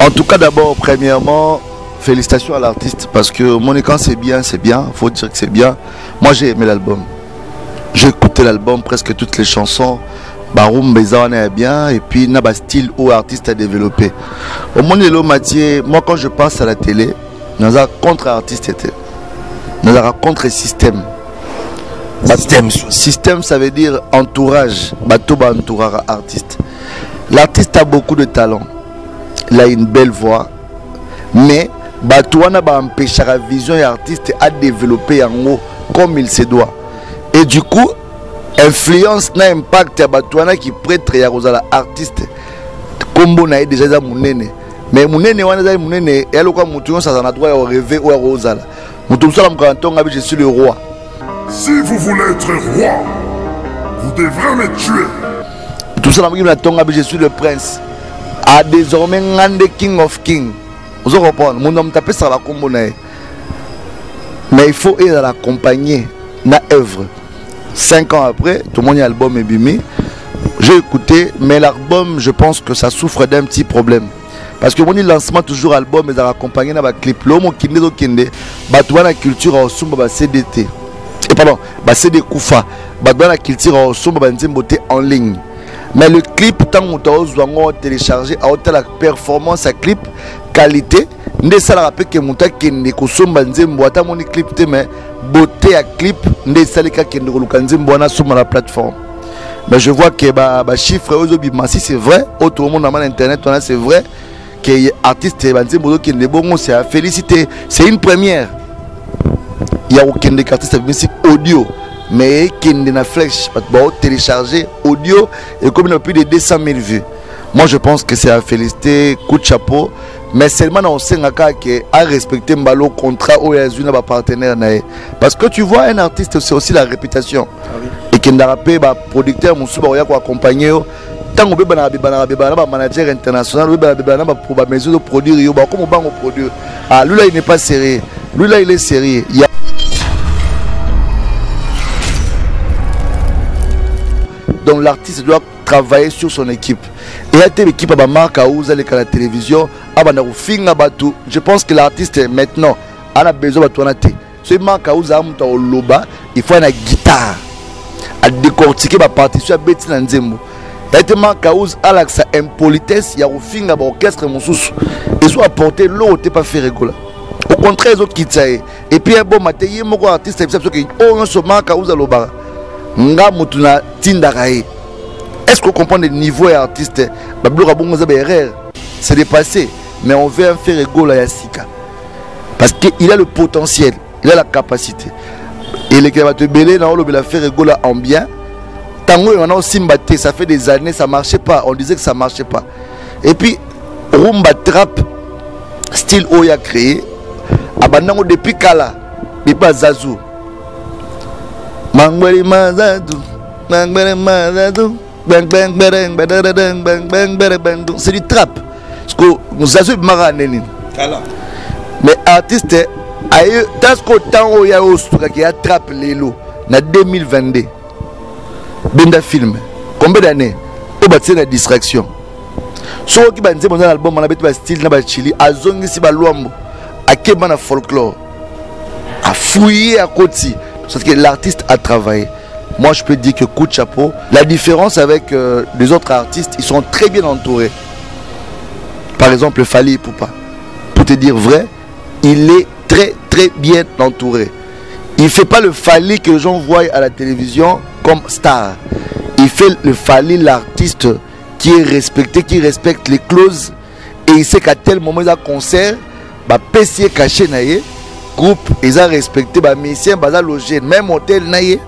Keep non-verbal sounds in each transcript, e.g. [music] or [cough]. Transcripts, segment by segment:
En tout cas, d'abord, premièrement, félicitations à l'artiste parce que mon quand c'est bien, c'est bien. Faut dire que c'est bien. Moi, j'ai aimé l'album. J'ai écouté l'album, presque toutes les chansons. Baroum Bezawane est bien et puis n'a pas style où artiste a développé. Au monde de Mathieu, moi quand je passe à la télé, nous avons contre artiste était. Nous avons contre système. Système. Système, ça veut dire entourage. Bateau entourage artiste. L'artiste a beaucoup de talent. Il a une belle voix. Mais bateau n'a pas empêché la vision et artiste à développer en haut comme il se doit. Et du coup, influence na impact ya bato wana ki prêtre ya kozala artiste nkombo na ye déjà eza monene mais monene wana ezali monene eya lokwa motu nyonso aza na droit ya koreve oyo akozala moto mosu alamukaka ntongo abi je suis le roi Si vous voulez être roi, vous devrez me tuer. moto mosu alamuki na ntongo abi je suis le prince a désormais ngande king of king. Ozo comprendre mon homme tapé ça la mais il faut il l'accompagner na œuvre. 5 ans après tout le monde album et j'ai écouté mais l'album je pense que ça souffre d'un petit problème. Parce que mon lancement toujours album mais accompagné na clip. Mon kinde kinde ba tu na culture au sumba ba CDT et eh, pardon CD la culture au en ligne. Mais le clip, tant que tu as téléchargé, à la performance à clip, qualité, nde esalaka mpe ke moto akende kosomba clip me beauté ya clip nde esalika akende koluka nzembo wana asomba na plateforme. Mais je vois que bachiffre oyo ezobima si c'est vrai internet c'est vrai que artiste banzembo c'est à féliciter c'est une première. Ya kokendeka artiste abimisi audio mais ekende na flèche baotélécharge audio ekomi na plus de 200 000 vues. Moi je pense que c'est à féliciter coup de chapeau. Mais seulement on sait que à respecter mbalo contrat ou na partenaire parce que tu vois un artiste c'est aussi la réputation. Et que ndarape ba producteur musuba oya ko accompagner yo tango be bana bana bana ba manager international bana bana ba pour ba maison de produire yo ba comme bango produire ah lui là il n'est pas sérieux. Lui là il est sérieux l'artiste doit travailler sur son équipe. Et il y a une équipe à marque à la télévision, à Je pense que l'artiste maintenant a besoin de toi. Ce manque à ouza au loba, il faut une guitare à décortiquer ma partie sur Bettina Nzembo. tellement cause à l'accès impolitesse il y a au fin bah, orchestre mon sous et soit apporter l'eau t'es pas fait rigoler au contraire ils ont quitté et puis un bon matin il y a mon artiste qui oh on se manque à vous à l'obara nga motu natindaka ye est ce que comprendre le niveau ya artiste? Babiloko bongo eza c'est dépassé mais on veut faire égal à Yassika. Parce qu'il a le potentiel, il a la capacité. Et les va te belé dans le faire égal en bien. Tango on a aussi mbatté, ça fait des années, ça marchait pas. On disait que ça marchait pas. Et puis, Rumba Trap, style Oya créé, abanango depuis Kala, depuis Zazou. Bang bang bang bang c'est du trap. zazo ebimaka nini mais artiste aye taske ntango oyo ya osukaki ya trape lelo na 2022 benda film. Combien d'année oyo batie na distraction. Soki banzembo nza na album wana beti bastyle na bachili azongisi balwambo akeba na folklore. Afouillé akoti parce que l'artiste a travaillé moi je peux dire que coup de chapeau la différence avec euh, les autres artistes ils sont très bien entourés par exemple Fali Poupa. Pour te dire vrai, il est très très bien entouré. Il ne fait pas le Fali que les gens voient à la télévision comme star. Il fait le Fali l'artiste qui est respecté, qui respecte les clauses. Et il sait qu'à tel moment, il a concert, bah, caché naïe, groupe eza respecté bamisien baza loge même hotel na ye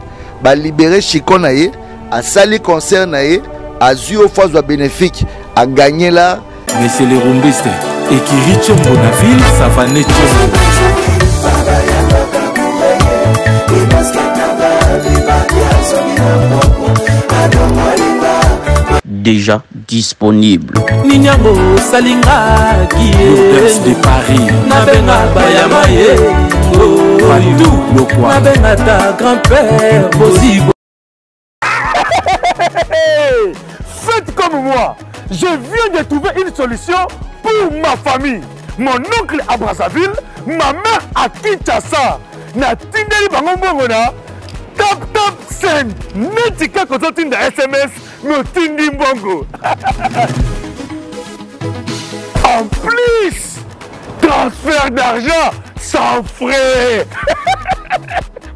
balibere chicon na ye asali concert na ye azwi o fois zwa bénéfique aganye la monsieur le rumbiste ekiri tshombo na ville savane tshombo adongo déjà disponible. Ninyango osalingaki de paris nabenga bayama ye nabenga ta grand-père bozibo faites comme moi. Je viens de trouver une solution pour ma famille. Mon oncle à brazzaville ma mère à kinshasa. Natindeli bango mbongo na tap tap send. Neti kaka ozotinda sms me otindi mbongo. [laughs] En plus transfert d'argent sans frais. [laughs]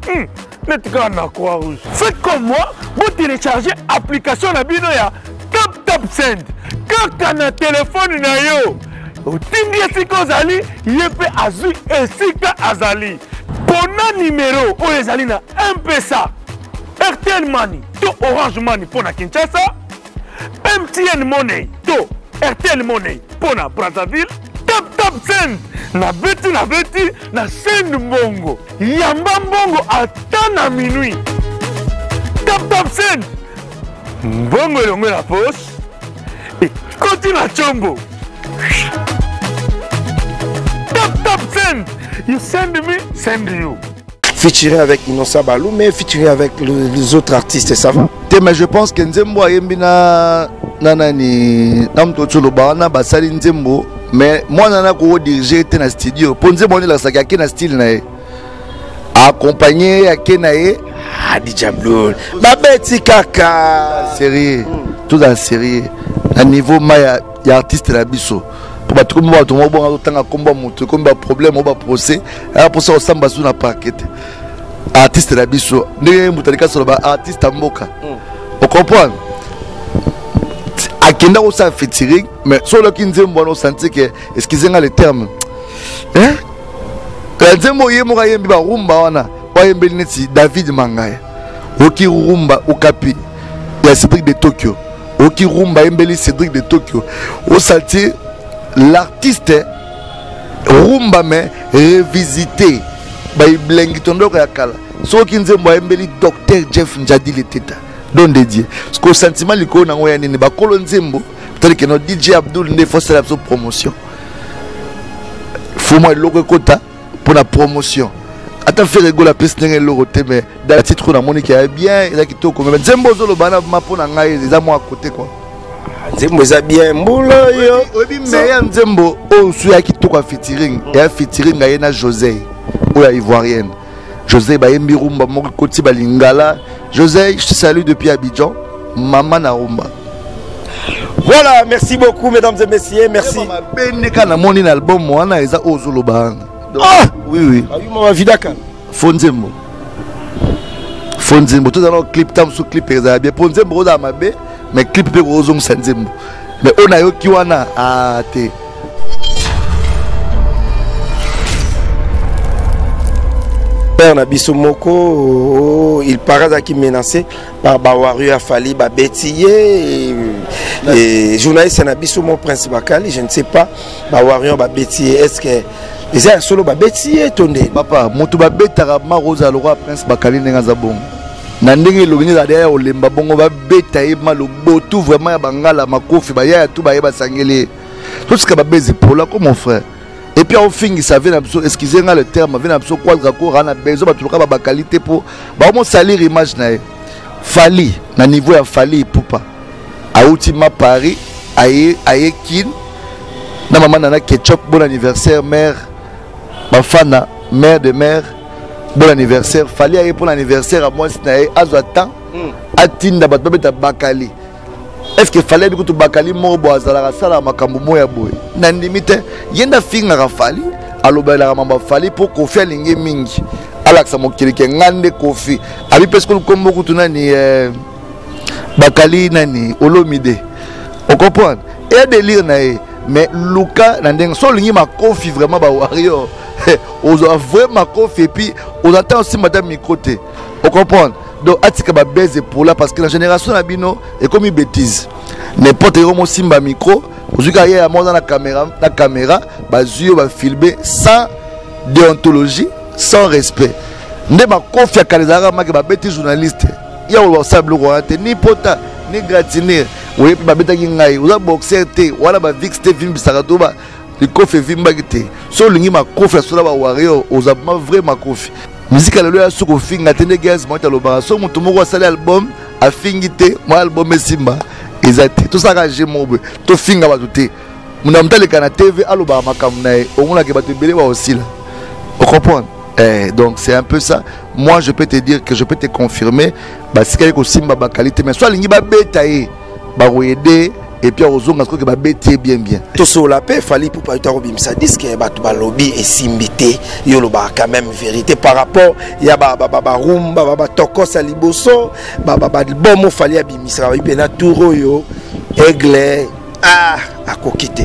Hmm, neti kaka na croix rouge faites comme moi botélécharge application na bino ya tap tap send. Kaka na telefone na yo otindi esika ozali ye mpe azwi esika azali. Mpona nimero oyo ezali na mpesa rtl mani to orange mani mpo na kinshasa mtn money to rtl money mpo na brazzaville tap tap send na beti na beti na send mbongo. Yamba mbongo ata na minui tap tap send mbongo elongo na poshe ekoti na tap send you send me send you. Featuring avec Innocent Balou, mais featuring avec le- les autres artistes, ça va? Te mais je pense ke nzembo ayembi na na nani na moto otoloba wana basali nzembo. Mais mwana na kodirige te na studio. Mpo nzembo wana elakisaki ake na style na ye. Accompagne ake na ye. Ah, DJ Blue. Babeti Kaka. sérieux. Tozala sérieux. Na niveau ma ya, ya artiste na biso mpo bato komi bato moko bongo azotanga kombo ya moto ekomi baproblème o baprocès aya mposa kosamba su na parke te artiste na biso ndenge moto alikasi oloba artiste ya mboka. Ocomprendre akenda kosala featuring mais so oloki nzembo wana osanti ke excuse nga le terme nzembo oye moko ayembi barumba wana oyembeli neti david mangaya oki rumba okapi ya cédric de tokyo. Oki rumba ayembeli cédric de tokyo. Osanti l'artiste rumba me revisité babilengi tondoko ya kala. Soki nzembo ayembeli docteur jeff njadi leteta don de parce que sentiment likolo nango ya nini? Bakolo nzembo tandis que no dj abdul nde fosala biso promotion. Fomwa eloko ekota mpona promotion. Ata fere egola apesi ndenge eloko te mais da titre namoniki ya bien eza kitoko me nzembo ozoloba na ma mpo na ngai eza mwa kote kua nzembo eza bien mbula oyo oyebi me ya nzembo oyo su ya kitoko ya featuring eya featuring aye na josé oyo ya ivoirienne. José bayembi rumba moko ekoti balingala. José je te salue depuis abidjan mama na rumba. Voilà merci beaucoup mesdames et messieurs merci. Mabe nde kaka namoni na album wana eza oyo ozoloba wana. Ah! oui oui. Ayuma mavidaka fo nzembo. Fo nzembo tozala clip ta mosusu clip ezala bien. Mpo nzembo ozala mabe mais clip mpe kozongisa nzembo. Mais oyo nayoki wana a? Te père na biso moko oh, il paraît azalaki menacé par bawario ya fali babeti ye et journaliste na biso mo prince bakali je ne sais pas. Bawario babeti ye est ce que eza ya solo babeti ye to nde papa moto babetaka maro ozala lokwa prince bakali ndenge aza bongo na ndenge elongi nde ezala ya kolemba bongo babeta ye malobotu vraiment ya bangala makofi bayaya tu baye basangeli ye. Tosika babezi pola ko mon frère. Et puis aofingisa ve na biso excuse nga le terme ve na biso kwazaka kora na bezo bato loka babakali te mpo baomosalire image na ye fali na niveau ya fali epupa awuti ma paris aye kin. Na mama nana ketchup bon anniversaire mère bafana mère de mère bon anniversaire fali aye mpo na anniversaire ya mwasi na ye azwa temps atinda bato babeta bakali. Est ce que fali ayebi kutu bakali moko boye azalaka asalaka makambo moko ya boye? Na ndimi te ye nde afingaka fali alobelaka mambo ya fali mpo kofi alingi mingi. Alakisa mokili ke nga nde kofi. Abi mpe sikoli kombo kutu nani eh, bakali nani olomide. Ocomprendre eya délire na ye mais luka na ndenge so olingi makofi vraiment bawario ozwa vrai makofi epuis ozwa ntan osimba ta micro te ocomprendre donc atika babese pola parce que na génération na bino ekomi bétise n'importe eko mosimba micro ozwi kaka ye ya moza na caméra na caméra bazwi yo bafilme sans déontologie sans respect. Nde makofi ya kala ezalaka make babeti journaliste. Ya koloba kosala biloko wana te ni pota ni gratinere oye mpe babetaki ngai oza boxer te wana bavix te evimbisaka to likofi evimbaki te. So olingi makofi ya sola bawario oza ma vrai makofi. Mizika lelo ya suki ofinga te ndenge yazimawiti alobaka. So moto moko asali album afingi te mwa album esimba eza te. Tosalaka je moko boye tofinga bato te. Moto na moto aleka na tv alobaka makambo na ye. Omonaka bato ebele baosila ocomprendre Eh, donc c'est un peu ça. Moi je peux te dire que je peux te confirmer basikali kosimba baqualité mais so alingi babeta ye bakoyede et puis akozonga sikoke babeti bien bien. Tosola mpe fali pupa yuta kobimisa diske bato balobi esimbi te yo olobaka quand même vérité. Par rapport ya barumba batokosa liboso balbomo fali abimisaka bayi mpena tour oyo aigle ah akoki te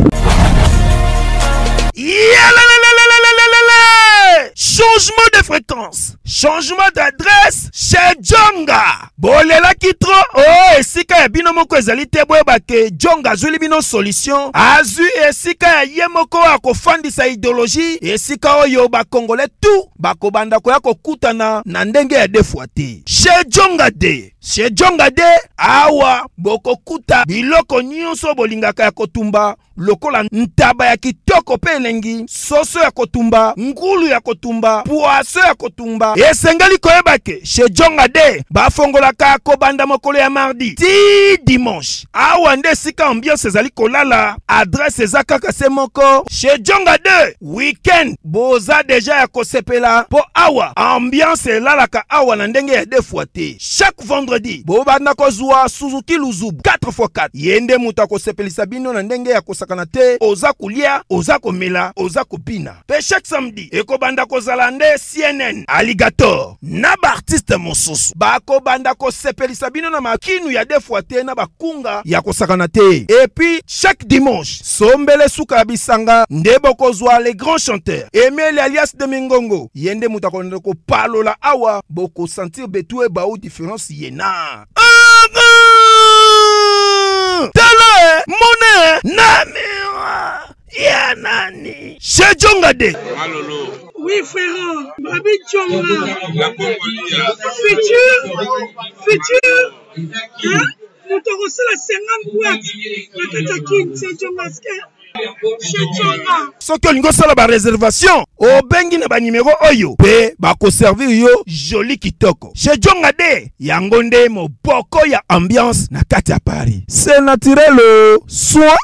Changement fréquence, changement d'adresse chez Jonga. bolelaki tro o esika ya bino moko ezali te boyeba ke jonga azwili bino solution. Azwi esika ya ye moko akofandisa ideologie esika oyo bakongole tu bakobanda koya kokutana na ndenge ya defwa chez jonga de chez jonga de awa bokokuta biloko nyonso bolingaka ya kotumba lokola ntaba ya kitoko mpe soso ya kotumba ngulu ya kotumba ya kotumba. Chez jonga de bafongolaka kobanda mokolo ya mardi. Ti dimanche awa nde esika ambiance ezali kolala adrese eza kaka se moko. Chez jonga 2 weekend boza deja ya kosepela. Mpo awa ambiance elalaka awa na ndenge defwa te chaque vendredi bobanda kozwa suzuki luzubu 4x4 ye nde moto akosepelisa bino na ndenge ya oza kolia oza komela oza kobina mpe chaque samedi ekobanda kozala nde cnn. Alligator. Na baartiste mosusu. Bakobanda kosepelisa bino na makinu ya defwa te na bakunga ya kosakana te. Epuis chaque dimanche sombele suka ya bisanga nde bokozwa le grand chanteur. Emile alias de mingongo. Ye nde moto akolanda kopalola awa bokosentir betu ebau différence ye na. Tala mone na miwa ya nani? Shejonga de. Oui, frère, Babi Tchonga. Futur, futur, hein? Motokosala 50 boîtes na kati ya king sejongaske shejonga soki olingi osala bareservation obengi na banimero oyo mpe bakoservir yo joli kitoko. Shejonga de yango nde moboko ya ambiance na kati ya paris. C'est naturel o. soin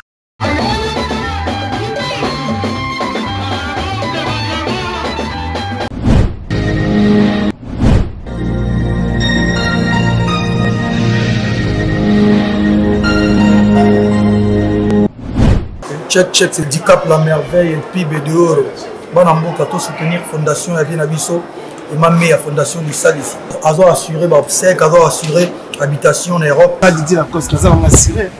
check check c'est dicap la merveille et pibe de oro. Bana mboka tosoutenir fondation ya vie na biso emame ya fondation lisalisi azo assuré baobsèque azo assuré habitation na europe. Adidi na cause naza banga assuré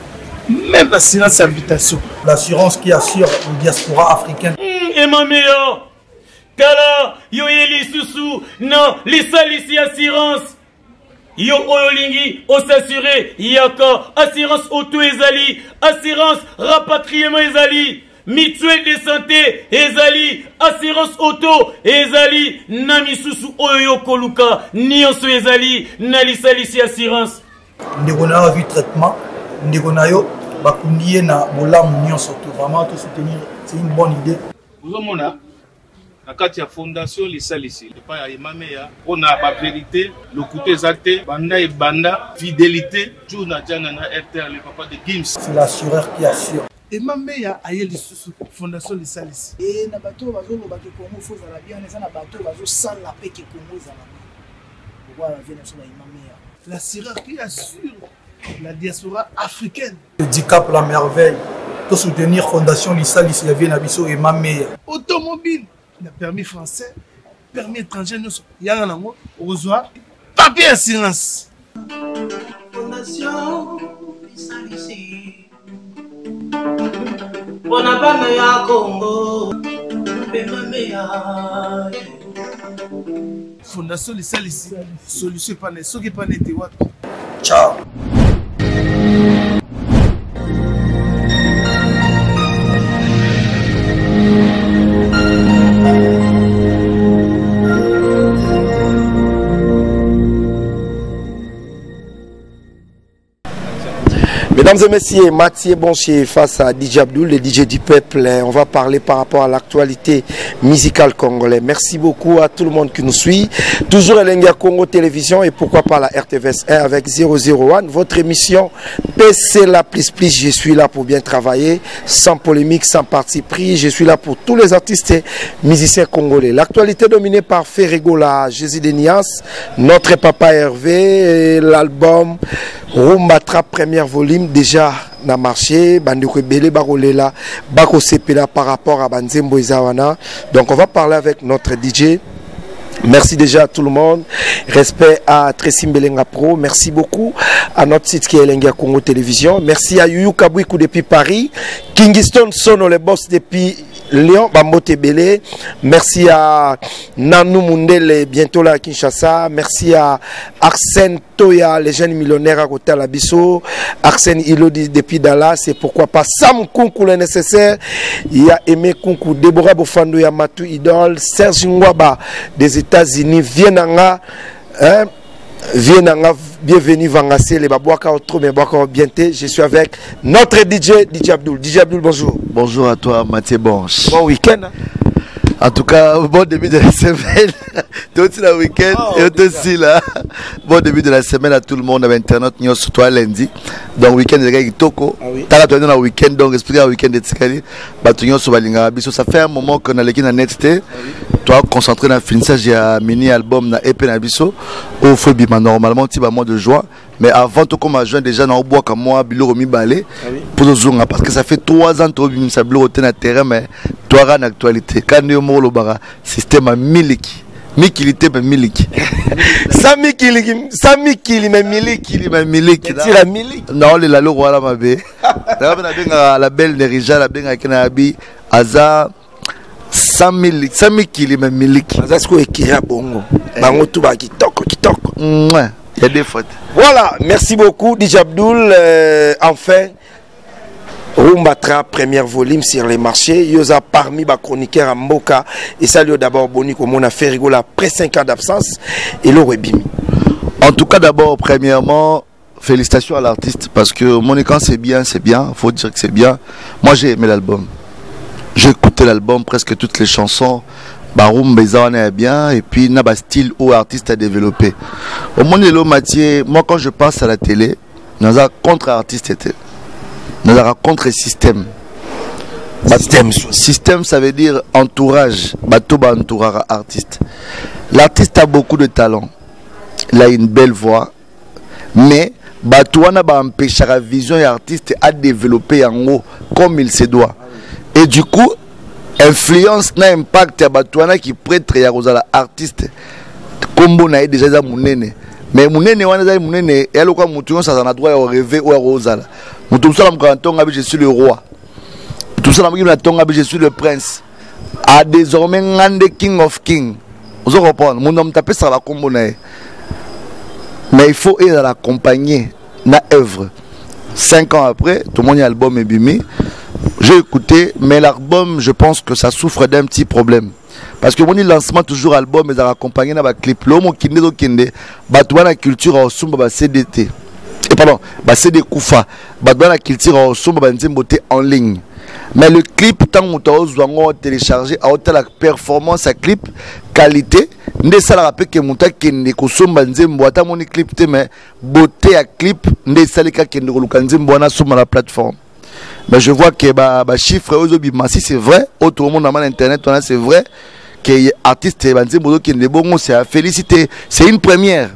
même assurance habitation l'assurance qui assure le diaspora africaine emameyo tala yo ye lisusu na lisalisi assurance. Yo oyo olingi osasure yaka assurance auto ezali assurance rapatriement ezali mutuelle de santé ezali assurance auto ezali na misusu oyo yo koluka nyonso ezali na lisalisi assurance. Ndeko na yo avi traitement ndeko na yo bakundi ye na bolamu nyonso to vraiment tosoutenir c'est une bonne idée. Ozomona na kati ya fondation lisalisi. Epai ya emameya mpona baverité lokuta eza te banda ebanda fidélité. Jour na jana na rtr le papa de gims. C'est l'assureur qui assure. Emameya aye lisusu fondation lisalisi. E na bato oyo bazolobaka kongo fo ezala bien eza na bato oyo bazosala mpe ke kongo ezala pourkoi bavie na biso na imameya l'assureur qui assure la diaspora africaine. Dicap la merveille. Tosoutenir fondation lisalisi ya vie na biso emameya automobile na permis français permis étranger nyonso yanga nango okozwa papier assurance mpona bana ya kongo emameya fondation lisalisi solution epana soki epana ete wapi ciao Mesdames et messieurs, Mathieu Bonchier face à DJ Abdul, le DJ du peuple. On va parler par rapport à l'actualité musicale congolaise. Merci beaucoup à tout le monde qui nous suit. Toujours Elenga Congo Télévision et pourquoi pas la RTVS 1 avec 001. Votre émission PC la plus plus. Je suis là pour bien travailler, sans polémique, sans parti pris. Je suis là pour tous les artistes et musiciens congolais. L'actualité dominée par Ferregola, Jésus Denias, notre papa Hervé, l'album Rumba Trap première volume déjà na marché bandeko ebele bakolela bakosepela par rapport à banzembo eza wana donc on va parler avec notre DJ Merci déjà à tout le monde. Respect à Tracy Mbelenga Pro. Merci beaucoup à notre site qui est Elenga Congo Télévision. Merci à Yuyu Kabouikou depuis Paris. Kingston Sono, le boss depuis Lyon, Bambote Belé. Merci à Nanou Mundele, bientôt là à Kinshasa. Merci à Arsène Toya, les jeunes millionnaires à côté à la Bisso. Arsène Ilodi depuis Dallas. Et pourquoi pas Sam Kunku, le nécessaire. Il y a Aimé Kunku, Deborah Bofando Yamatou Idol, Serge Ngwaba des États-Unis, Vienanga. Hein? Bienvenue Vangassé, les Babouaka trop mais Babouaka bienté. Je suis avec notre DJ, DJ Abdul. DJ Abdul, bonjour. Bonjour à toi, Mathieu Bonche. Bon week-end. hein? En tout cas, bon début de la [laughs] semaine. Tout le week-end et tout aussi là. Bon début de la semaine à tout le monde avec Internet, nous sur toi lundi. Donc week-end les gars Toko. T'as toi dans le week-end donc expliquer le week-end de Tsikali. Bah tu sur Balinga ça fait un moment qu'on a l'équipe na net té. Toi concentré dans le finissage ya mini album na EP na biso. Au bima normalement tu vas mois de juin. Mais avant tout comme à juin déjà na bois comme moi bilo mi balé pour le zonga parce que ça fait trois ans que tu as bilo na terrain mais toi en actualité. Quand nous mo lo bara système à miliki. Mikilité mais miliki. [laughs] Ça mikili ça mikili mais miliki. Kili mais miliki tu la miliki. Non le lalo wala mabe na na benga la belle Nerija la benga kina abi aza 100 miliki 100 mikili mais miliki. Aza siko ekira bongo. Bango tu ba kitoko kitoko ouais il y a des fautes. Voilà, merci beaucoup DJ. Euh, enfin, Rumba Trap, première volume sur les marchés. Yosa parmi les chroniqueurs à Mboka. Et salut d'abord Boni, comme on a fait rigoler après 5 ans d'absence. Et le Bimi. En tout cas, d'abord, premièrement, félicitations à l'artiste parce que Monican c'est bien, c'est bien, faut dire que c'est bien. Moi j'ai aimé l'album. J'ai écouté l'album, presque toutes les chansons. Baroum Bezawane est bien et puis n'a pas style où artiste a développé. Au monde de Mathieu, moi quand je passe à la télé, avons contre artiste. Nous avons contre système. Système, système, ça veut dire entourage. Artiste. L'artiste a beaucoup de talent. Il a une belle voix. Mais bateau wana la vision et artiste à développer en haut comme il se doit. Et du coup, influence na impact ya bato wana ki prêtre ya kozala artiste na ye déjà eza monene mais monene wana ezali monene eya lokwa motu nyonso aza na droit ya koreve oyo akozala na je suis le roi. Moto na je suis le prince. A désormais nga nde king of king. Ozo comprendre moto moto apesaka bakombo na ye mais il faut ezala accompagné na œuvre. Cinq ans après tomoni album ebimi. J'ai écouté, mais l'album, je pense que ça souffre d'un petit problème. Parce que mon lancement toujours album, ça accompagné dans clip. L'homme qui n'est kinde, batouan la culture au sumba ba CDT. Et pardon, ba CD Koufa, batouan la culture au sumba ba nzembote en ligne. Mais le clip, tant que tu as téléchargé, à la performance à clip, qualité, nde salaka mpe ke moto akende kosomba nzembo ata moni clip te mais beauté ya clip nde esalika akende koluka nzembo wana asomba na plateforme. Mais je vois que bah, bah chiffre ozobima si c'est vrai autre monde dans internet on a c'est vrai que artiste banzembo qui bongo c'est à féliciter c'est une première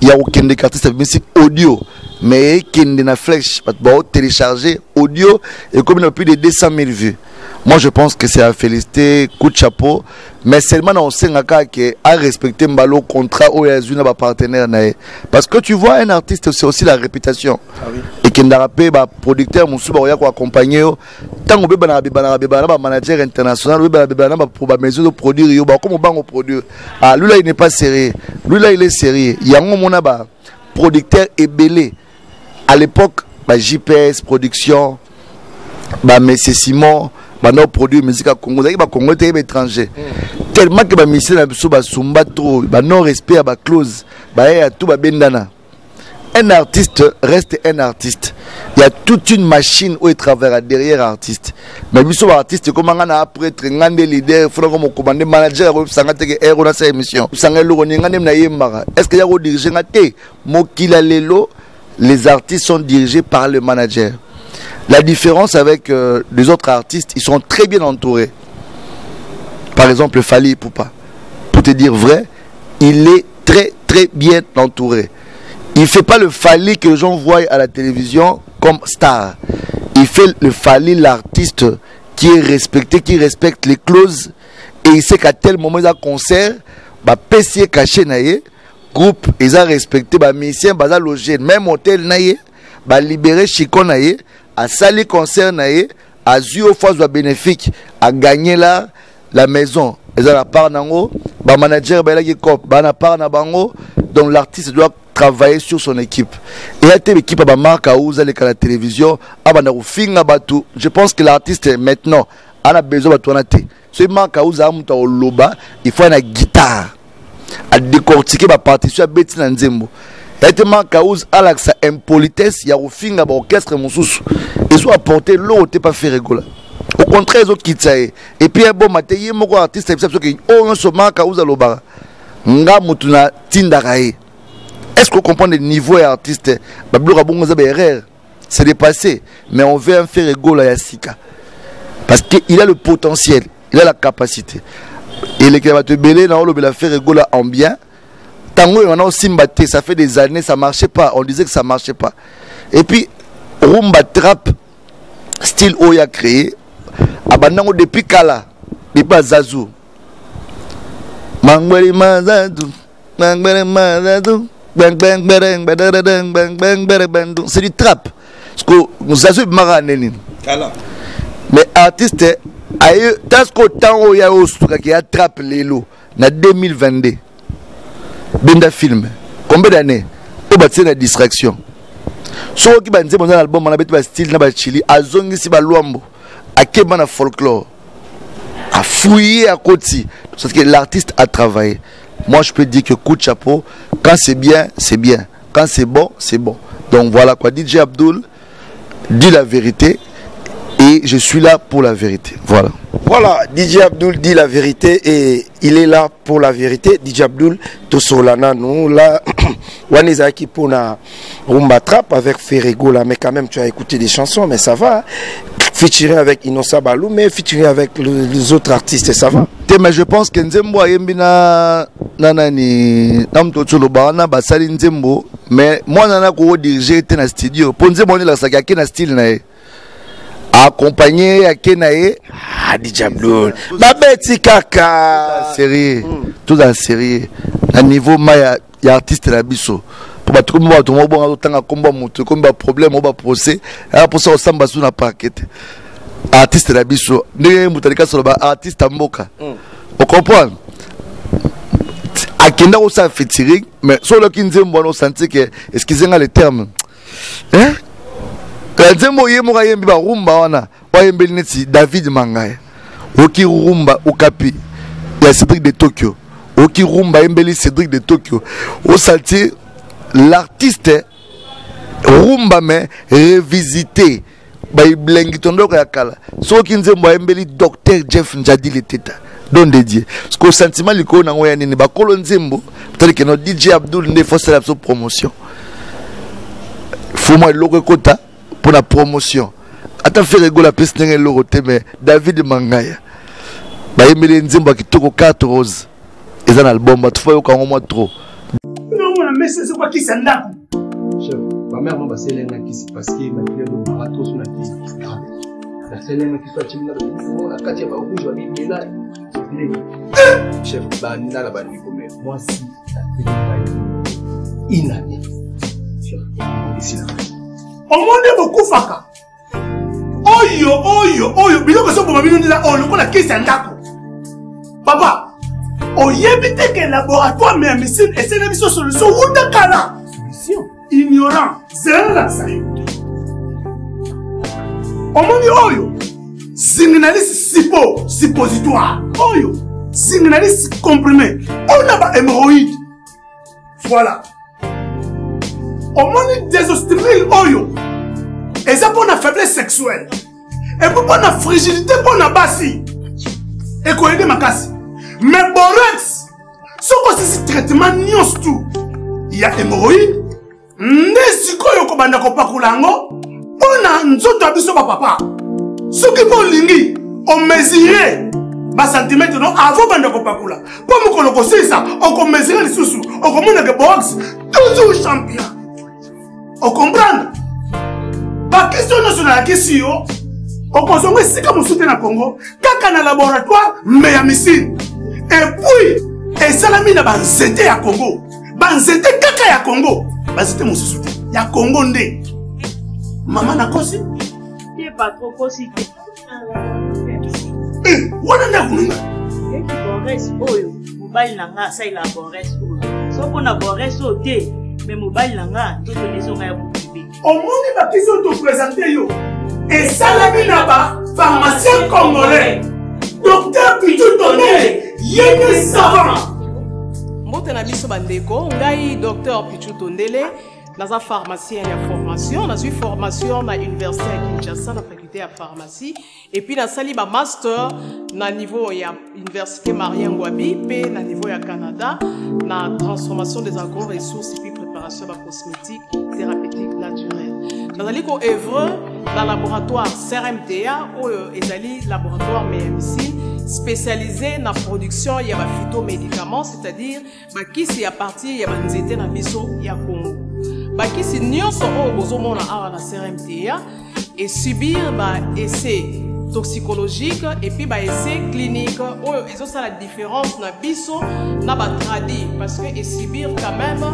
il y a aucun des artistes musique audio. Mais qui na flèche bah télécharger audio. Et comme il a plus de 200 000 vues moi je pense que c'est à féliciter coup de chapeau. Mais seulement on sait que à respecter mbalo contrat ou une partenaire parce que tu vois un artiste c'est aussi la réputation. Ah oui. et qui pas ba producteur musu ba ko accompagner tango be bana bana bana ba manager international be bana bana ba pour ba maison de produire yo ba comme bango produire? Ah lui là il n'est pas sérieux lui là il est sérieux yango mona ba producteur ebelé à l'époque ba JPS production ba Messi Simon bana produire musique à Congo ezalaki bacongo te yeba étranger tellement ke bamisien na biso basumba trop bano respect ya baclose baya ya tu babendana un artiste reste un artiste. Il y a toute une machine où il travaillera derrière artiste. Mais biso baartiste komanga na prêtre nga nde leader fona ko mokoma nde manager akoyebisanga teke ere ona sa émission. Bisanga eloko ni nga nde nayembaka est ce que ya kodirige nga te mokila lelo les artistes sont dirigés par le manager la différence avec euh, les autres artistes ils sont très bien entourés. Par exemple Fali Poupa. Pour te dire vrai il est très très bien entouré. Il fait pas le Fali que les gens voient à la télévision comme star. Il fait le Fali l'artiste qui est respecté, qui respecte les clauses. Et il sait qu'à tel moment il a concert, bah PC caché groupe ils ont respecté bah musicien bah logé même hôtel bah libéré Chico naïe, à sali concert naïe, à Zuo fois bénéfique, à gagner là la maison. Ont la part nango, bah manager bah qui cop, bah na part na bango, donc l'artiste doit travailler sur son équipe. Et il y a une équipe à marque à à la télévision, à Batou. Je pense que l'artiste maintenant a besoin de toi. Ce marque à Ouza au loba, il faut une guitare à décortiquer ma partition à Betty Nzembo. Il y a une marque à Ouza à sa impolitesse, y a un orchestre moussous. Ils ont apporté l'eau, t'es pas fait rigoler. Au contraire, ils ont quitté. Et puis, un bon matin, il y a un artiste qui ont ce marque à Ouza loba. Nga mutuna tindarae. Est-ce qu'on comprend le niveau et artiste? Erreur C'est dépassé. Mais on veut en faire égaux à Yassika. Parce qu'il a le potentiel, il a la capacité. Et les te belé, on a faire égaux en bien. Tango, on a aussi ça fait des années, ça marchait pas. On disait que ça marchait pas. Et puis, Rumba Trap, style Oya créé, abanango depuis Kala, depuis Zazou. Mangweli Mazadou, Mangweli Mazadou. C'est du trap. Parce que nous avons maranene. Mais artiste, aïe, tas qu'au temps où il y a qui a trap l'élo, na 2022. Benda film. Combien d'années? Au bâti la distraction? So qui banze mon album on a bête style na ba chili azongi si ba luambo. Akeba na folklore. A fouiller à côté. Parce que l'artiste a travaillé. Moi, je peux dire que coup de chapeau, quand c'est bien, c'est bien. Quand c'est bon, c'est bon. Donc voilà quoi. DJ Abdul dit la vérité et je suis là pour la vérité. Voilà. Voilà, DJ Abdul dit la vérité et il est là pour la vérité. DJ Abdul, Tosolana, nous là, [clears throat] Wanezaki pour na Rumba Trap avec Ferrego là, mais quand même tu as écouté des chansons, mais ça va. Featuring avec Inosa Balou, mais featuring avec le, les autres artistes, ça va. Mais je pense que Nzembo ayembi na na nani na mtoto lobaka na basali Nzembo, mais moi nana ko diriger te na studio. Pour Nzembo ni la sakaki na style na ye. Accompagné ake na ye DJ Abdul babeti kaka. Série tout en série na niveau ma ya, ya artiste na biso. Po bato komi bato mo bonga totanga komba moto ekomi baproblème o baprocès aya mposa kosamba su na parke te artiste na biso. Ndenge moto alikasi oloba artiste ya mboka. Ocomprendre akenda kosala featuring mais so oloki nzembo wana osanti ke excusez nga le terme. Eh? Kala nzembo ye moko ayembi barumba wana oyembeli neti david mangaya oki rumba okapi ya cédric de tokyo. Oki rumba ayembeli cédric de tokyo. Osanti l'artiste rumba me revisité babilengi tondoko ya kala. Soki nzembo ayembeli docteur jeff njadi leteta don de dieu parce que sentiment likolo nango ya nini? Bakolo nzembo. Tali keno dj abdul nde fosala biso promotion. Fomwa eloko ekota pour la promotion. Ata fere egola apesi ndenge eloko te me david mangaya bayembeli nzembo ya kitoko carte rose eza na album bato fo yoka yango mwa trop. Nomona mese ezokwakisa ndako bamere mo baselenga kisi parceke bakilelo barato so na kisi baselenga kisi acimina na kati ya barouge babimela chef banda na bandikome mwasi inane esila omoni bokufaka. Oyo oyo oyo biloko ezoboma bino ndela oyo lokola kisi ya ndako. Papa oyebi te ke laboratoire me ya médecine esene biso solution wuta kala. Ignorant zelelakisa yo. Omoni oyo zinginalisi sipo suppositoire. Oyo zinginalisi comprimé. Oyo na ba hémoroïde voilà omoni désostimile oyo. Eza mpo na faiblesse sexuelle. Epo mpo na frigidité mpo na basi. Ekoyede makasi. Mais borex soki osisi traitement nyonso tu ya hémoroïde nde sikoyo kobanda kopakola yango mpo na nzoto ya biso bapapa soki mpo olingi omesire basantimetre no avant banda kopakola. Mpo mokolo kosilisa okomesire lisusu okomonake box toujours champion okomprendre? Bakisi oyo nyonso nayakisi yo. Okozonga esika mosusu te na congo. Kaka na laboratoire me ya misine epuis esalami na banzete ya congo. Banzete kaka ya congo. Banzete mosusu te. Ya congo nde. Mama nakosi te. Wana nde akununga eki bores oyo mobali na nga asalela bores oyo. So mpo na bores oyo te me mobali na nga nzoto nezonga ya mokibe omoni bakisi oyo topresente yo. Esalami na bapharmacien congolais. Docteur pitu tonele ye nde savant. Mbote na biso bandeko ngai dr pichu tondele naza pharmacien ya formation nazwi formation na université ya kinshasa na faculté ya pharmacie. Epuis nasali bamaster na niveau ya université marien ngwabi mpe na niveau ya canada na transformation des agro-ressources epuis préparation ya bacosmétique thérapeutique naturelle nazali koevre na laboratoire crmta oyo ezali laboratoire médecine spécialisé na production ya baphytomédicaments c'est-à-dire bakisi ya partir ya banzete na biso ya congo. Bakisi nyonso oyo bozomona awa na crmta esubir baessai toxicologique epuis baessai clinique. Oyo ezosala différence na biso na batradi parce que esubir quand même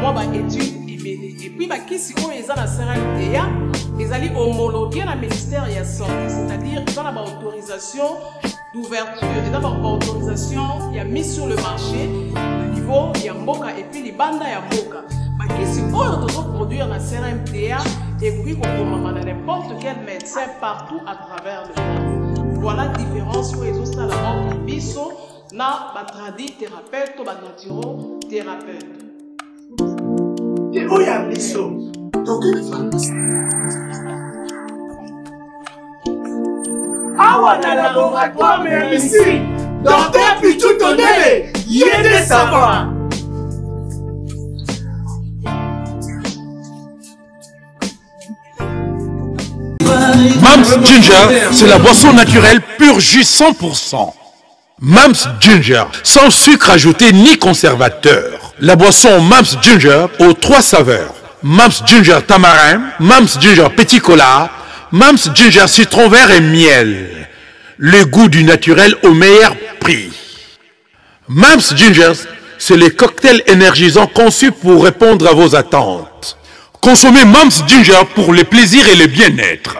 mwa baétude ebele epuis bakisi oyo eza na crmta ezali homologué na ministère ya santé c'est-à-dire eza na baautorisation d'ouverture eza baautorisation ya mise sur le marché na niveau ya mboka epuis libanda ya mboka bakisi oyo tozoproduire na crmta ekoki kokomama na n'importe quel médecin partout à travers le monde. Voilà différence oyo ezosala entre biso na batradi thérapeute to banaturo thérapeute oyo ya biso awa na laboratoire ya misiri docteur pichu tondele ye nde savant Mams Ginger, c'est la boisson naturelle pur jus 100%. Mams Ginger, sans sucre ajouté ni conservateur. La boisson Mams Ginger aux trois saveurs. Mams Ginger tamarin, Mams Ginger petit cola, Mams Ginger citron vert et miel. Le goût du naturel au meilleur prix. Mams Ginger, c'est les cocktails énergisants conçus pour répondre à vos attentes. Consommez Mams Ginger pour le plaisir et le bien-être.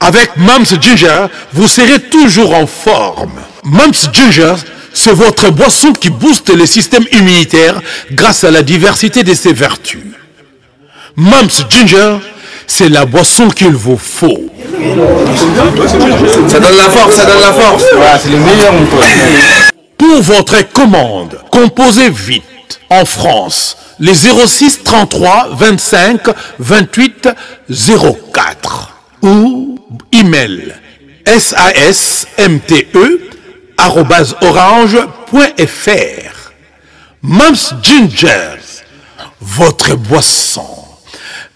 Avec Mams Ginger, vous serez toujours en forme. Mams Ginger, c'est votre boisson qui booste le système immunitaire grâce à la diversité de ses vertus. Mams Ginger, c'est la boisson qu'il vous faut. Ça donne la force, ça donne la force. c'est le meilleur, mon pote. Pour votre commande, composez vite. En France, les 06 33 25 28 04 ou email sasmte orange.fr Mams Ginger, votre boisson.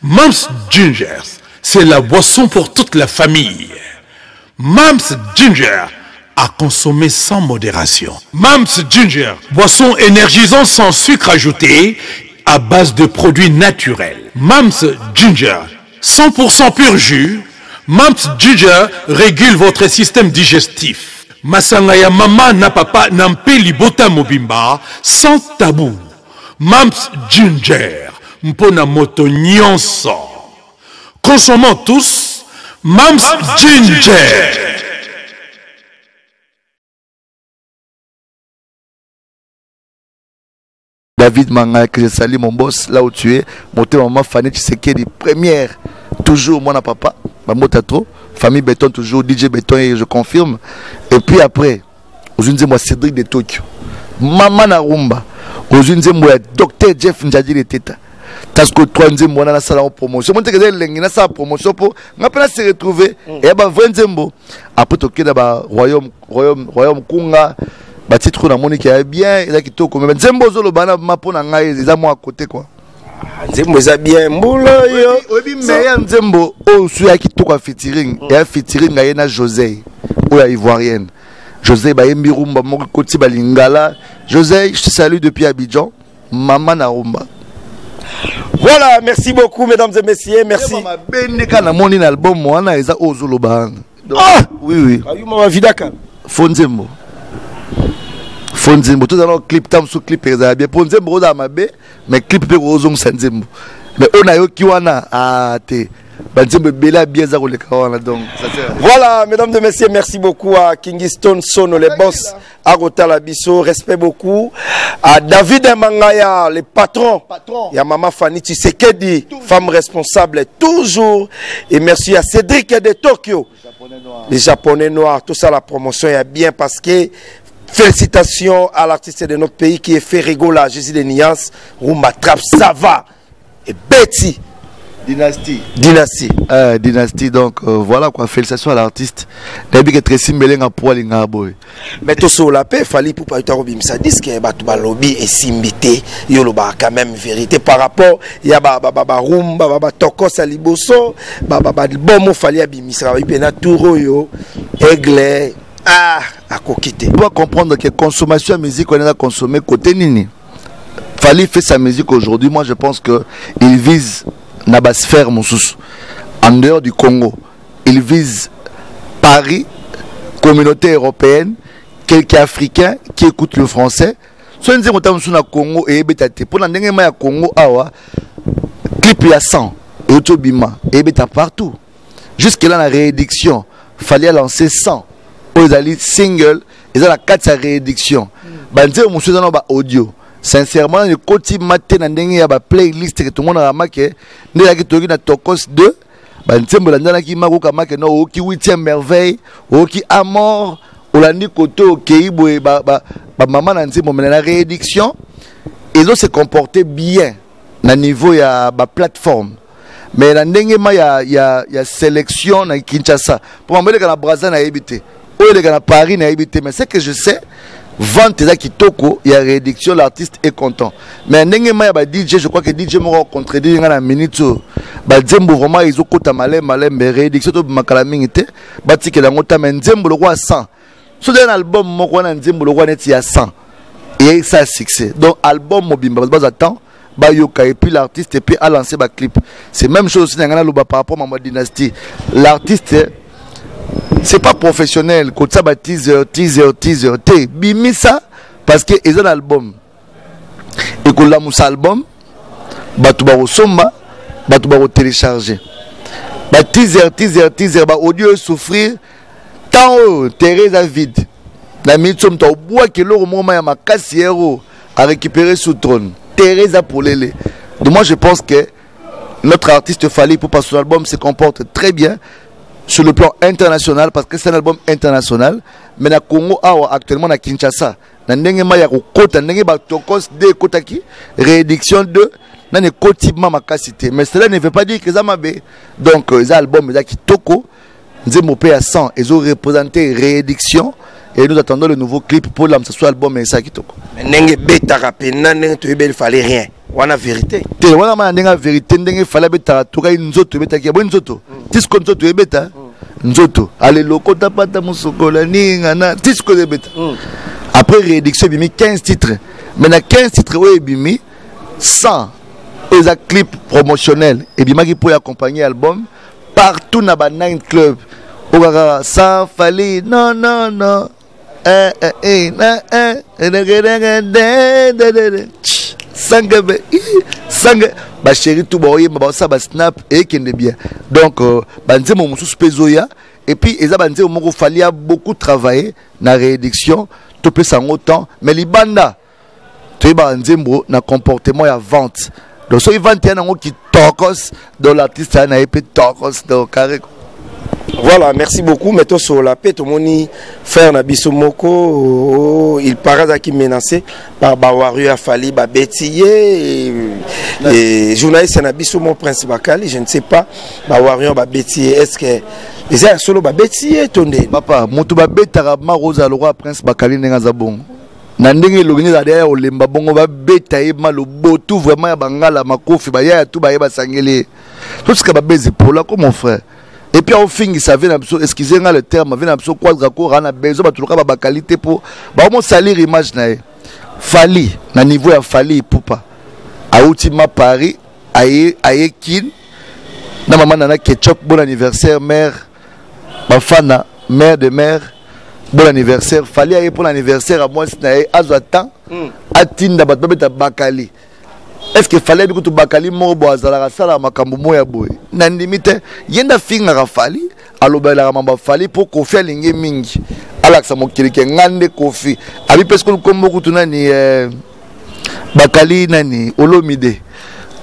Mams Ginger, c'est la boisson pour toute la famille. Mams Ginger, à consommer sans modération. Mams Ginger, boisson énergisante sans sucre ajouté, à base de produits naturels. Mams Ginger, 100% pur jus. Mams Ginger régule votre système digestif. Masanga ya mama na papa na mpe libota mobimba sans tabou. Mams Ginger, mpona moto nyonso. Consommons tous Mams, Ginger. David Manga, que je salue mon boss, là où tu es. Mon maman Fanny Tshisekedi, première, toujours moi, papa, trop, famille Béton, toujours DJ Béton, et je confirme. Et puis après, aujourd'hui, moi, Cédric de Tokyo, maman Narumba, aujourd'hui, moi, docteur Jeff Ndjadi de Teta, tasiko trois nzembo wana nasalako promotion. Monteke eza elengi nasala promotion mpo nga mpe nase retrouve eya bavrai nzembo apres tokende baroyaume royaume kunga batitre oyo namoniki ya bien eza kitoko. Me nzembo ozoloba na ma mpo na ngai eza mwa kote kua nzembo eza bien mbula oyo oyebi meya nzembo oyo su ya kitoko ya featuring eya featuring aye na josé oyo ya ivoirienne. José bayembi rumba moko ekoti balingala. José je te salue depuis abidjan mama na rumba. Voilà merci beaucoup mesdames et messieurs merci. Mabende kaka namoni na album wana eza oyo ozoloba. Wana Ah! oui oui. Ayuma bavidaka fo nzembo fo nzembo tozala clip ta mosusu clip ezala bien mpo nzembo ozala mabe mais clip mpe kozongisa nzembo mais oyo nayoki wana a? Te banzembo ebele ya bien eza koleka wana donc ça sert. Voilà, mesdames et messieurs, merci beaucoup à Kingston Sono, les boss, à Rotala Bisso, respect beaucoup. À David Mangaya, les patrons. Il y a Maman Fanny Tshisekedi, femme responsable toujours. Et merci à Cédric de Tokyo, les Japonais noirs. Tout ça, la promotion est bien parce que Félicitations à l'artiste de notre pays qui est fait rigoler, Jésus de Nias, Rouma Trap, ça va. Et Betty. Dynastie. Dynastie. Euh, dynastie, donc euh, voilà quoi. Félicitations à l'artiste. Nabi que Tracy Melenga poil inga boy. Mais tout sur la paix, fallait pour pas robim ça dit que batu ba lobby et simbité, yo lo ba quand même vérité par rapport ya ba ba ba room ba ba toko saliboso, ba ba ba bon mo fallait abimisra pena touro yo aigle ah akoki te doit comprendre que consommation de musique, est à consommer côté nini. Fali fait sa musique aujourd'hui, moi je pense que il vise na sphère mosusu en dehors du Congo. Il vise Paris, communauté européenne, quelques Africains qui écoutent le français. So nzembo ta mosusu na Congo eyebeta te mpo na ndenge ma ya Congo awa clip ya 100 eyoti obima eyebeta partout jusque là na réédiction fallait lancer 100 oyo ezali single eza na kati ya réédiction. Banzembo mosusu eza na baaudio sincèrement ekotima te na ndenge ya baplaylist ke tomonaka make nde ezalaki toyoki na tokos 2 banzembo elandanaki makoka make no oyoki 8e merveille oyoki amor olandi kote okei boye bamama na nzembo mena na réédiction. Ezose comporte bien na niveau ya baplateforme mais na ndenge ma ya, ya, ya sélection na kinshasa. Mpo mambo eleka na braza nayebi te oyo eleka na paris nayebi te mais ce que je sais vente eza kitoko ya réédiction l'artiste est content. Mais ndenge ma ya badj je crois que dj moko contredire nga na minute oyo banzembo vraiment ezokota malembe malembe réédiction tobimakala mingi te batikela yango ta mais nzembo lokwa 100 so dee na album moko wana nzembo lokwa neti ya 100 eyesa succès. Donc album mobimba bato baza temps bayoka et puis l'artiste et puis a lancé ba clip. C'est même chose na ngai par rapport à ma dynastie l'artiste c'est pas professionnel. Kotisa ba teaser teaser teaser te bimisa parce que eza na album ekolamusa album bato bakosomba bato bakotélécharge ba teaser teaser baaudio esouffrir ntan oyo terrain eza vide. Na minute so moto abwaki eloko moko ma ya makasi arécupérer sous trône. Polele donc moi je pense que notre artiste Fali pour son album se comporte très bien sur le plan international parce que c'est un album international mais na Congo awa actuellement na Kinshasa na ndenge ma ya kokota ndenge batokos de ekotaki réédiction 2 nani ekoti ma makasi te mais cela ne veut pas dire que eza mabe. Donc eza album eza kitoko. Nzembo mpe ya 100 ezoreprésente réédiction. Et nous attendons le nouveau clip pour lamsa so album eza kitoko. Ndenge ebetaka mpena ndenge toyebeli fale rien wana vérité. Te wana ma ndenge ya vérité ndenge fale abetaka tokai nzoto ebetaki ya boyi nzoto. Tisiko nzoto ebeta nzoto. Aleloko tapata mosokola ningana tisiko ebeta après réédiction ebimi 15 titres. Mais na 15 titres oyo ebimi 100 oyo eza clip promotionnel. Ebimaki mpo ya accompagner album partout na ba 9 club. Oyo kaka sans fali non non non be sanga basheri tu baoyemba baosala basnap ekende bien. Donc euh, banzembo mosusu mpe ezoya et puis eza banzembo moko fali ya beaucoup travailler na réédiction. Topesa yango temps mais libanda toyebaka nzembo na comportement ya vente. Donc soki vente ya nango kitokos donc l'artiste aya na ye mpe tokos donc carré Voilà, merci beaucoup. Mais toi, sur la paix, tout le monde, frère Moko, oh, il paraît qu'il menacé par Bawaru Afali, Babetiye, et journaliste Nabiso Mon Prince Bakali, je ne sais pas, Bawaru Babetiye, est-ce que. eza ya solo babeti ye to ndeni papa moto babetaka marosa lokwa prince bakali ndenge aza bongo na ndenge elongi ezala ya olemba bongo babeta ye malobotu vraiment ya bangala makofi bayaya tu baye basangeli ye tosika babezi pola ko mon frère et puis aofingisa ave na biso excuse nga le terme ave na biso kwazaka ko raa na bezo bato loka babakali te mpo baomosalir image na ye fali na niveau ya fali ipupa auti ma paris aye, aye kin. Na mama nana ketchup bon anniversaire mère. Bafana mère de mère. Bon anniversaire. Fali aye mpo na anniversaire ya mwasi na ye azwa temps atinda bato babeta bakali est ce que fali ayebi kutu bakali moko boye azalaka asalaka makambo moko ya boye? Na ndimi te ye nde afingaka fali alobelaka mambo afali mpo kofi alingi mingi. Alakisa mokili ke nga nde kofi abi mpe sikolu kombo kutu nani eh, bakali nani olomide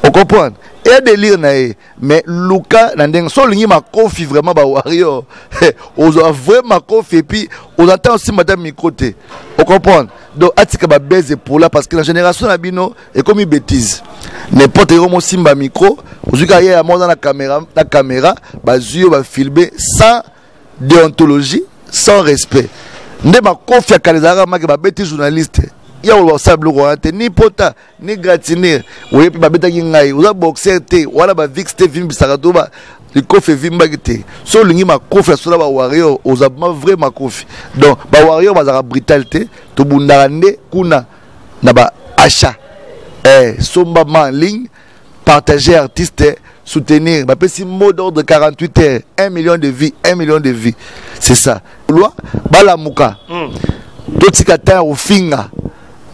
ocomprendre eya délire na ye mais luka na ndenge so olingi makofi vraiment bawario [laughs] ozwa vrai makofi epuis ozanta osimba ta micro te ocomprendre donc atika babese pola parce que na génération na bino ekomi bêtise. N'importe eko mosimba micro ozwi kaka ye ya moza na caméra na caméra bazwi yo bafilme sans déontologie sans respect. Nde makofi ya kala ezalaka make babeti journaliste ya koloba osala biloko wana te ni pota ni gratinere oye mpe babetaki ngai oza boxer te wana bavix te evimbisaka to ba likofi evimbaki te so olingi makofi asola bawario oza ma vrai makofi. Donc bawario bazalaka brutal te tobundaka nde kuna na baachat eh, sombama en ligne partager artiste soutenir. Bapesi mot d'ordre 48 heures 1 million de vie 1 million de vie c'est ça. Loi balamuka totika ta ya kofinga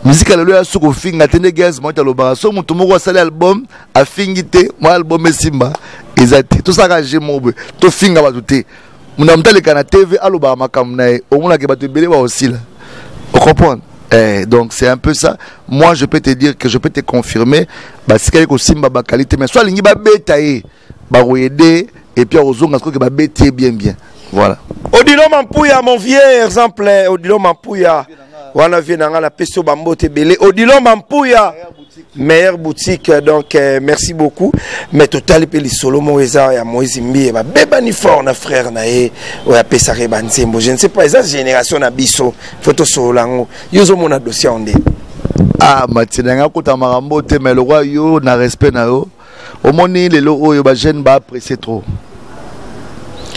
miziki lelo ya so kofinga te nde gaz alobaka so moto moko asali album afingi te mwa album esimba eza te tosalaka ge moko boye tofinga bato te. Muna moto aleka na tv alobaka makambo na ye. Omonaka bato ebele baosila Eh, donc c'est un peu ça. Moi je peux te dire que je peux te confirmer basikali kosimba bakalite mais so alingi babeta ye bakoyede et puis akozonga sikoke babeti ye bien bien. Voilà. Odilo mampuya mon vieux exemple odilo mampuya. Wana vie na nga napesi yo bambote ebele odilo mampuya meilleure boutique donc euh, merci beaucoup. Mais totali mpe lisolo moko eza ya moïse mbie babebani fort na frère na ye oyo apesaka ye banzembo je ne sais pas eza génération na biso. Fo tosolola yango yo ozomona dossier yango nde ah matina yanga akota makambo te mais lokwa yo na respect na yo. Omoni lelo oyo bajeune baapprécie trop